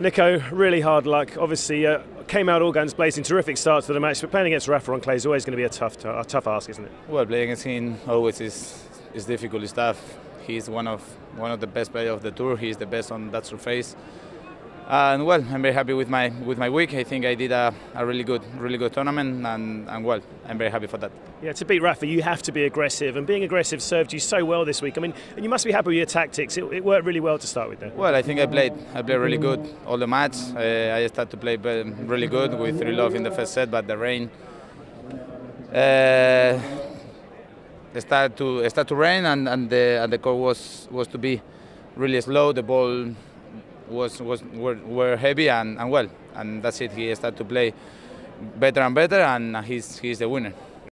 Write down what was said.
Nico, really hard luck. Obviously, uh, came out all guns blazing. Terrific start to the match, but playing against Rafa on clay is always going to be a tough, tough ask, isn't it? Well, playing against him always is is difficult stuff. He's one of one of the best players of the tour. He's the best on that surface. And well, I'm very happy with my with my week. I think I did a, a really good really good tournament, and, and well, I'm very happy for that. Yeah, to beat Rafa, you have to be aggressive, and being aggressive served you so well this week. I mean, and you must be happy with your tactics. It, it worked really well to start with. There. Well, I think I played I played really good all the match. Uh, I started to play really good with three love in the first set, but the rain. Uh, started to start to rain, and, and the and the court was was to be really slow. The ball was was were, were heavy and, and well, and that's it. He started to play better and better, and he's he's the winner.